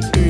Bye.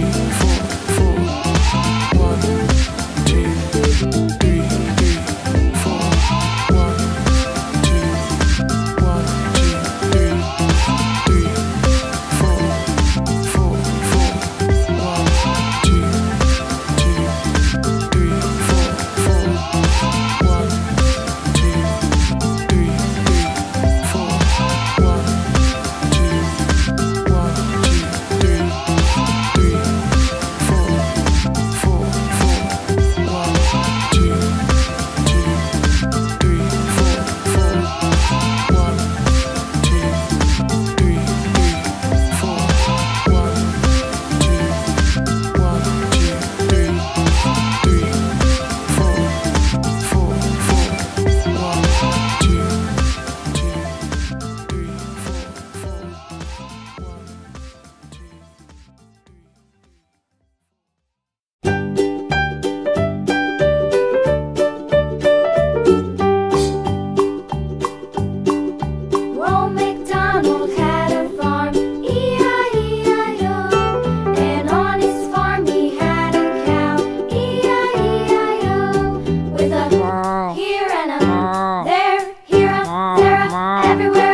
everywhere.